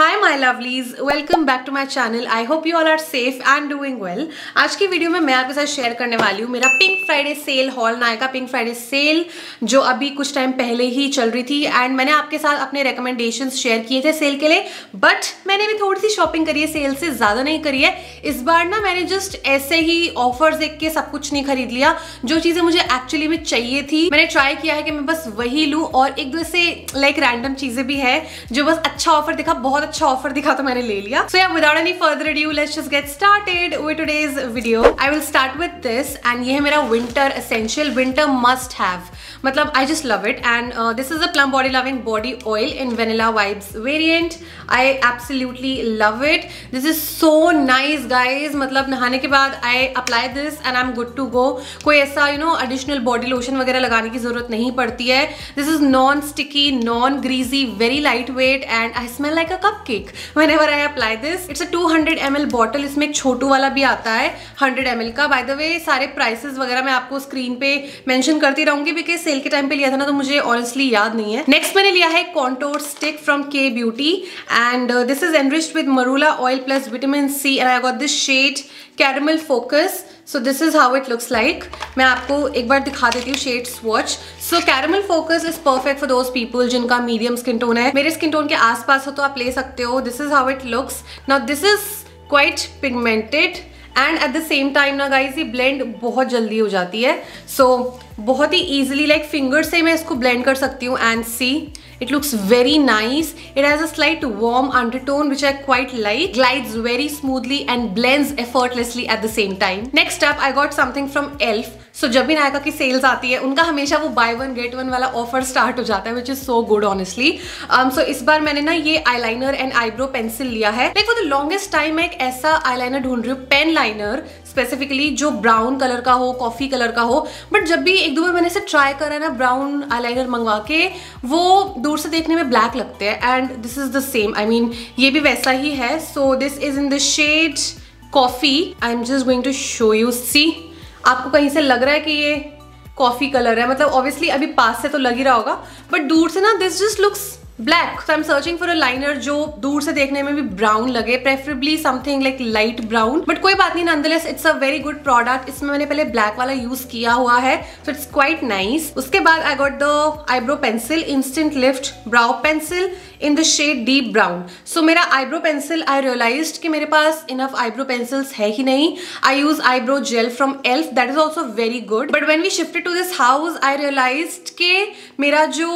Hi my lovelies welcome back to my channel I hope you all are safe and doing well आज की video में मैं आपके साथ शेयर करने वाली हूँ मेरा pink Friday sale haul Nykaa pink Friday sale जो अभी कुछ टाइम पहले ही चल रही थी एंड मैंने आपके साथ अपने रिकमेंडेशन शेयर किए थे सेल के लिए बट मैंने भी थोड़ी सी शॉपिंग करी है सेल से ज़्यादा नहीं करी है। इस बार ना मैंने जस्ट ऐसे ही ऑफ़र देख के सब कुछ नहीं खरीद लिया। जो चीज़ें मुझे एक्चुअली में चाहिए थी, मैंने ट्राई किया है कि मैं बस वही लूँ और एक दो से लाइक रैंडम चीज़ें भी है, जो बस अच्छा ऑफ़र दिखा, बहुत अच्छा ऑफ़र दिखा तो मैंने ले लिया। So yeah without any further due let's just get started with today's video I will start with this and ये है मेरा winter essential winter must have मतलब I just love it and this is a Plum body loving body oil in vanilla vibes variant I absolutely love it this is so nice guys मतलब नहाने के बाद I apply this and I am good to go कोई ऐसा you know additional body lotion वगैरह लगाने की ज़रूरत नहीं पड़ती है this is non sticky non greasy very light weight and I smell like a cup cake whenever I apply this. It's a 200 ml bottle. इसमें एक छोटू वाला भी आता है हंड्रेड एम एल का. By द वे सारे prices वगैरह मैं आपको स्क्रीन पे मैंशन करती रहूँगी बिकॉज़ सेल के टाइम पे लिया था ना तो मुझे ऑनेस्टली याद नहीं है। नेक्स्ट मैंने लिया है contour stick from K beauty and this is enriched with marula oil plus vitamin C and I got this shade caramel focus so this is how it looks like मैं आपको एक बार दिखा देती हूँ shade swatch so caramel focus is perfect for those people जिनका medium skin tone है। मेरे स्किन टोन के आसपास हो तो आप ले सकते हो। This is how it looks now this is quite pigmented and at the same time ना गाइज़ ये ब्लेंड बहुत जल्दी हो जाती है. सो so, बहुत ही ईजिली लाइक फिंगर से मैं इसको ब्लेंड कर सकती हूँ and see it looks very nice it has a warm warm undertone which I quite like glides very smoothly and blend effortlessly at the same time next step I got something from elf so so, जब भी नायका की sales आती है उनका हमेशा वो buy one get one वाला offer start हो जाता है which is so good honestly so इस बार मैंने ना ये आईलाइनर एंड आईब्रो पेंसिल लिया है। Like for the longest time मैं एक ऐसा आईलाइनर ढूंढ रही हूँ पेन लाइनर स्पेसिफिकली जो ब्राउन कलर का हो कॉफ़ी कलर का हो। बट जब भी एक दो बार मैंने इसे ट्राई करा ना ब्राउन आईलाइनर मंगवा के वो दूर से देखने में ब्लैक लगते हैं। And this is the same I mean ये भी वैसा ही है। So this is in the shade coffee I am just going to show you see आपको कहीं से लग रहा है कि ये कॉफ़ी कलर है? मतलब ऑब्वियसली अभी पास से तो लग ही रहा होगा बट दूर से ना this just looks black so I am searching for a liner जो दूर से देखने में भी ब्राउन लगे preferably something like light brown but कोई बात नहीं nonetheless it's a very good product इसमें मैंने पहले ब्लैक वाला यूज़ किया हुआ है सो इट्स क्वाइट नाइस उसके बाद I got the eyebrow pencil instant lift brow pencil in the shade deep brown so मेरा आईब्रो पेंसिल आई रियलाइज़ कि मेरे पास इनफ आईब्रो पेंसिल्स है ही नहीं. I use eyebrow gel from elf that is also very good but when we shifted to this house I realize के मेरा जो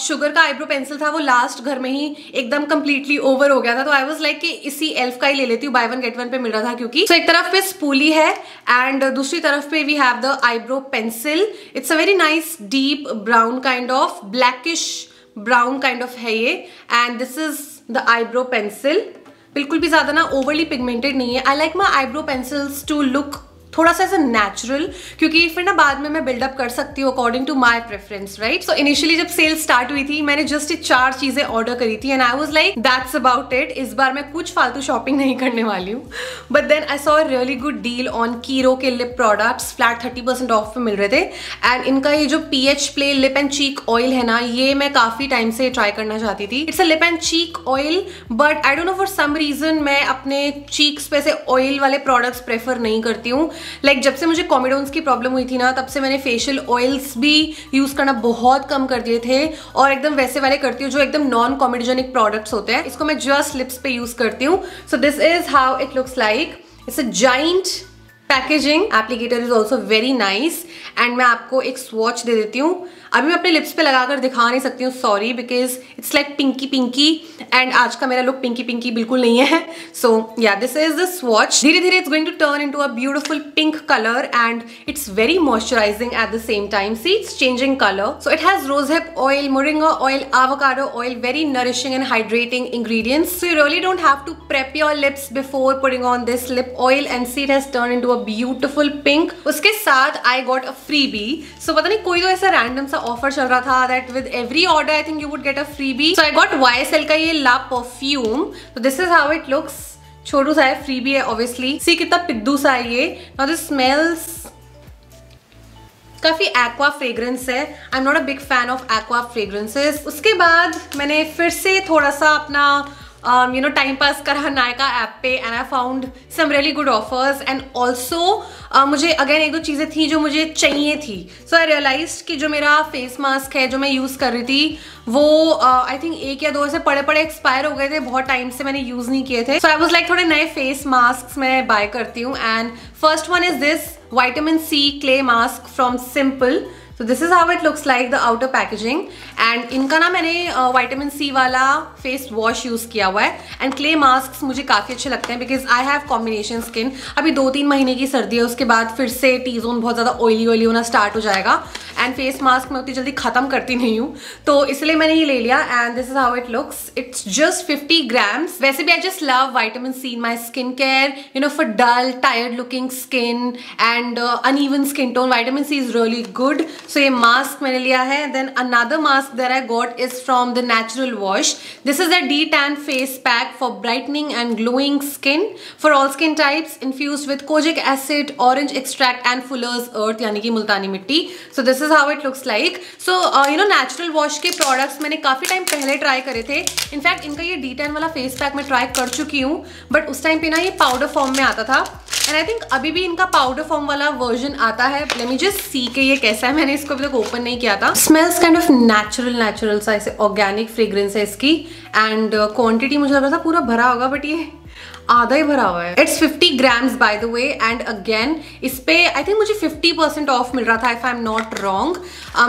Sugar uh, का आईब्रो पेंसिल था वो लास्ट घर में ही एकदम कंप्लीटली ओवर हो गया था तो आई वॉज़ लाइक कि इसी एल्फ का ही ले लेती हूँ बाय वन गेट वन पे मिल रहा था क्योंकि so, एक तरफ़ पे स्पूली है एंड दूसरी तरफ़ पे we have the eyebrow pencil it's a very nice deep brown kind of blackish brown kind of है ये. And this is the eyebrow pencil बिल्कुल भी ज़्यादा ना ओवरली पिगमेंटेड नहीं है. I like my eyebrow pencils to look थोड़ा सा ऐसा नेचुरल क्योंकि फिर ना बाद में मैं बिल्डअप कर सकती हूँ according to my preference right so initially जब सेल स्टार्ट हुई थी, मैंने जस्ट ये चार चीज़ें ऑर्डर करी थी and I was like that's about it इस बार मैं कुछ फालतू शॉपिंग नहीं करने वाली हूँ. But then I saw really good deal on Kiro के lip products flat thirty percent off पे मिल रहे थे. एंड इनका ये जो P H play lip and cheek oil है ना, ये मैं काफ़ी टाइम से ट्राई करना चाहती थी. It's a lip and cheek oil but I don't know for some reason मैं अपने चीक्स पे से ऑयल वाले प्रोडक्ट्स प्रेफर नहीं करती हूँ. लाइक जब से मुझे कॉमिडोन्स की प्रॉब्लम हुई थी ना, तब से मैंने फेशियल ऑयल्स भी यूज़ करना बहुत कम कर दिए थे। और एकदम वैसे वाले करती हूँ जो एकदम नॉन कॉमेडोजेनिक प्रोडक्ट्स होते हैं। इसको मैं जस्ट लिप्स पे यूज़ करती हूँ। So this is how it looks like it's a giant packaging applicator is also very nice and मैं आपको एक स्वॉच दे देती हूँ। अभी मैं अपने लिप्स पे लगाकर दिखा नहीं सकती हूँ sorry because it's like pinky pinky and आज का मेरा लुक पिंकी पिंकी बिल्कुल नहीं है। सो या दिस इज़ द स्वॉच धीरे धीरे it's going to turn in to a beautiful pink colour and it's very moisturising at the same time see it's changing colour so it has rosehip oil moringa oil avocado oil, very nourishing and hydrating ingredients. So, you really don't have to prep your lips before putting on this lip oil and see, it has turned into a beautiful pink. उसके साथ I got a freebie so पता नहीं, कोई तो ऐसा random सा offer चल रहा था that with every order I think you would get a freebie so I got Y का ये ला परफ्यूम तो this is how it looks छोटू सा है फ्री भी है ऑब्वियसली सी कितना पिद्दू सा है ये. नाउ दिस स्मेल्स काफ़ी एक्वा फ्रेग्रेंस है. I am not a big fan of aqua fragrances उसके बाद मैंने फिर से थोड़ा सा अपना यू नो टाइम पास करा नायका ऐप पे and I found some really good offers and also मुझे अगेन एक दो चीज़ें थी जो मुझे चाहिए थी. सो आई रियलाइज़ कि जो मेरा फेस मास्क है जो मैं यूज़ कर रही थी वो आई uh, थिंक एक या दो ऐसे पड़े पड़े एक्सपायर हो गए थे बहुत टाइम से मैंने यूज़ नहीं किए थे. सो आई वॉज़ लाइक थोड़े नए फेस मास्क मैं बाय करती हूँ and first one is this vitamin C clay mask from Simple so this is how it looks like the outer packaging and इनका ना मैंने वाइटामिन सी वाला face wash use किया हुआ है। एंड क्ले मास्क मुझे काफ़ी अच्छे लगते हैं because I have combination skin अभी दो तीन महीने की सर्दी है, उसके बाद फिर से टी जोन बहुत ज़्यादा ऑयली ऑयली होना स्टार्ट हो जाएगा। एंड फेस मास्क मैं उतनी जल्दी खत्म करती नहीं हूँ। तो इसलिए मैंने ये ले लिया and this is how it looks it's just fifty grams वैसे भी I just love vitamin C in my skin care you know for dull tired looking skin and uneven skin tone vitamin C is really good so ये mask मैंने लिया है. Then another mask there I got is from the natural wash this is a de tan face pack for brightening and glowing skin for all skin types infuse with kojic acid orange extract and fuller's earth यानी कि मुल्तानी मिट्टी. So this is how it looks like so you know natural wash के products मैंने काफ़ी time पहले try करे थे. In fact इनका ये डी वाला फेस पैक मैं ट्राई कर चुकी हूँ. बट उस टाइम पे ना ये पाउडर फॉर्म में आता था. एंड आई थिंक अभी भी इनका पाउडर फॉर्म वाला वर्जन आता है। लेट जस्ट सी के ये कैसा है। मैंने इसको अभी तक ओपन नहीं किया था। Smells kind of natural natural सा ऐसे ऑर्गेनिक फ्रेग्रेंस है इसकी। एंड क्वान्टिटी uh, मुझे लग रहा था पूरा भरा होगा बट ये आधा ही भरा हुआ है। It's 50 grams by the way and again इस पे आई थिंक मुझे 50 परसेंट ऑफ़ मिल रहा था if I am not wrong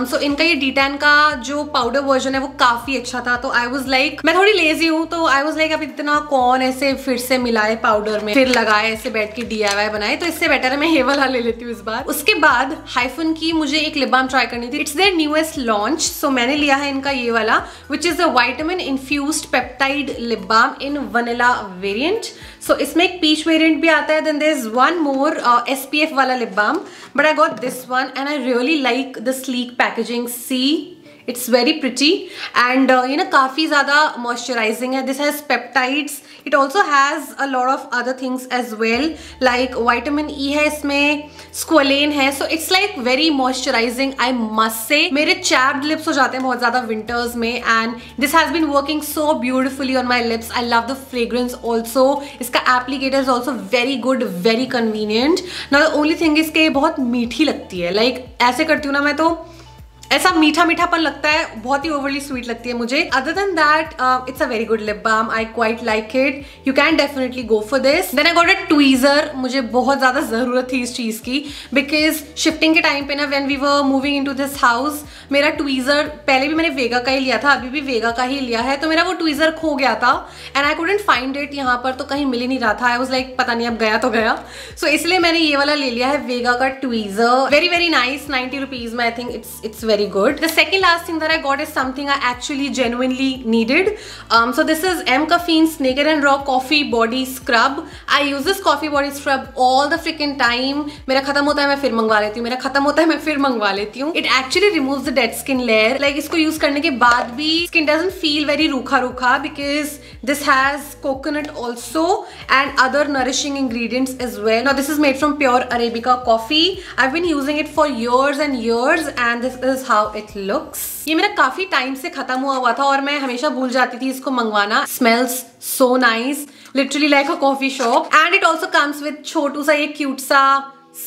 so इनका ये डीटेन का जो पाउडर वर्जन है, वो काफ़ी अच्छा था। तो आई वॉज़ लाइक मैं थोड़ी लेजी हूँ तो आई वॉज़ लाइक अब इतना कौन ऐसे फिर से मिलाए पाउडर में? फिर लगाए, ऐसे बैठ के डी बनाए तो इससे बेटर है, मैं ये वाला ले लेती हूँ इस बार। उसके बाद हाइफन की मुझे एक लिबाम ट्राई करनी थी। It's their newest launch so मैंने लिया है इनका ये वाला which is the vitamin infuse peptide lip balm in vanilla variant so so, इसमें एक पीच वेरिएंट भी आता है then there is one more S P F वाला lip balm but I got this one and I really like the sleek packaging see it's very pretty and you know काफ़ी ज़्यादा moisturising है. This has peptides it also has a lot of other things as well like vitamin E है इसमें. Squalene है. So it's like very moisturising I must say मेरे chapped lips हो जाते हैं बहुत ज़्यादा विंटर्स में. And this has been working so beautifully on my lips I love the fragrance also इसका applicator is also very good very convenient ना the only thing इसके बहुत मीठी लगती है. लाइक like, ऐसे करती हूँ ना मैं तो ऐसा मीठा मीठापन लगता है बहुत ही ओवरली स्वीट लगती है मुझे। Other than that it's a very good lip balm I quite like it you can definitely go for this then I got a tweezer मुझे बहुत ज़्यादा ज़रूरत थी इस चीज़ की। बिकॉज़ शिफ्टिंग के टाइम पे ना when we were moving in to this house मेरा ट्वीजर पहले भी मैंने वेगा का ही लिया था अभी भी वेगा का ही लिया है तो मेरा वो ट्वीजर खो गया था। And I couldn't find it यहाँ पर तो कहीं मिल ही नहीं रहा था। आई वॉज़ लाइक पता नहीं अब गया तो गया। सो so, इसलिए मैंने ये वाला ले लिया है वेगा का tweezer very very nice ninety rupees में I think it's it's very good. The second last thing that I got is something I actually genuinely needed. Um, so this is M Caffeine's Naked and Raw Coffee Body Scrub. I use this coffee body scrub all the freaking time. मेरा खत्म होता है मैं फिर मंगवा लेती हूँ मेरा खत्म होता है मैं फिर मंगवा लेती हूँ It actually removes the dead skin layer. Like इसको use करने के बाद भी skin doesn't feel very रूखा रूखा because this has coconut also and other nourishing ingredients as well. Now this is made from pure Arabica coffee. I've been using it for years and years and this is how it looks ये मेरा काफ़ी time से खत्म हुआ हुआ था और मैं हमेशा भूल जाती थी इसको मंगवाना। Smells so nice literally like a coffee shop and it also comes with छोटू सा, ये क्यूट सा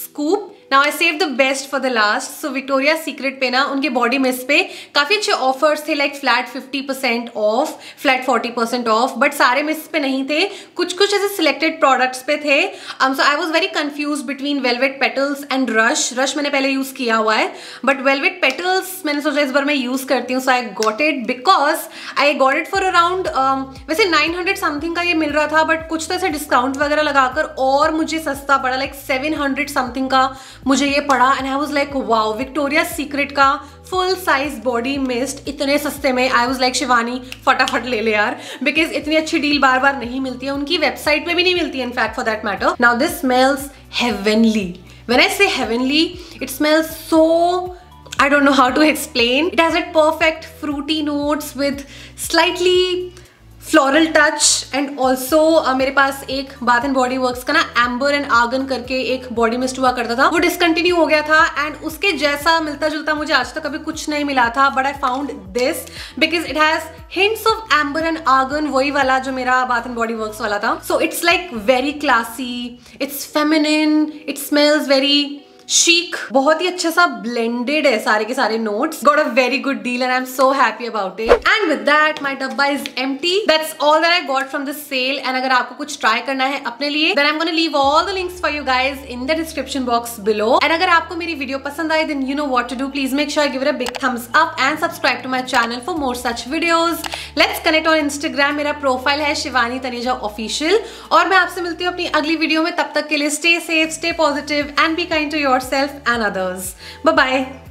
scoop now I save the best for the last so Victoria Secret पे ना, उनके बॉडी मिस पे काफ़ी अच्छे ऑफर्स थे like flat fifty percent off flat forty percent off but सारे मिस पे नहीं थे। कुछ कुछ ऐसे सिलेक्टेड प्रोडक्ट्स पे थे। So I was very confuse between velvet petals and rush rush मैंने पहले यूज़ किया हुआ है बट वेलवेट पेटल्स मैंने सोचा इस बार मैं यूज़ करती हूँ so I got it because I got it for around वैसे नाइन हंड्रेड समथिंग का ये मिल रहा था बट कुछ तो ऐसे डिस्काउंट वगैरह लगाकर और मुझे सस्ता पड़ा लाइक सेवन हंड्रेड समथिंग का। मुझे ये पढ़ा and I was like wow Victoria Secret का फुल साइज़ बॉडी मिस्ट इतने सस्ते में आई वॉज़ लाइक शिवानी, फटाफट ले ले यार बिकॉज़ इतनी अच्छी डील बार बार नहीं मिलती है, उनकी वेबसाइट पे भी नहीं मिलती है in fact for that matter now this smells heavenly when I say heavenly it smells so I don't know how to explain. It has that perfect fruity notes with slightly floral touch and also मेरे पास एक bath and body work का ना amber and आगन करके एक body mist हुआ करता था। वो डिसकंटिन्यू हो गया था एंड उसके जैसा मिलता जुलता मुझे आज तक कभी कुछ नहीं मिला था but I found this because it has hints of amber and आगन वही वाला जो मेरा बाथ एंड बॉडी वर्क वाला था। So it's like very classy it's feminine it smells very chic बहुत ही अच्छा सा ब्लेंडेड है सारे के सारे notes got a very good deal and I am so happy about it and with that डब्बा is empty that's all that I got from the sale and अगर आपको कुछ ट्राई करना है अपने लिए then I am gonna leave all the links for you guys in the description box below and अगर आपको मेरी वीडियो पसंद आई then you know what to do please make sure give a big thumbs up and subscribe to my channel for more such videos let's connect on Instagram मेरा profile है Shivani Taneja official और मैं आपसे मिलती हूँ अपनी अगली वीडियो में. तब तक के लिए stay safe stay positive and be kind to your yourself and others. Bye bye.